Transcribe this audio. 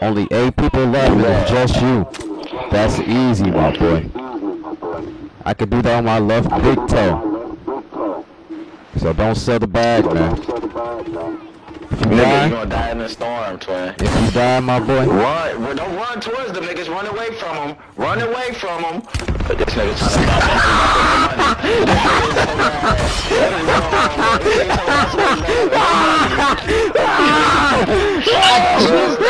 Only eight people left and it's just you. That's easy, my boy. I could do that on my left big toe. So don't sell the bag, man. If you die, gonna die in the storm, twin. if you die, my boy, Run, well, don't run towards them niggas. Run away from them. Run away from them. But this nigga trying to buy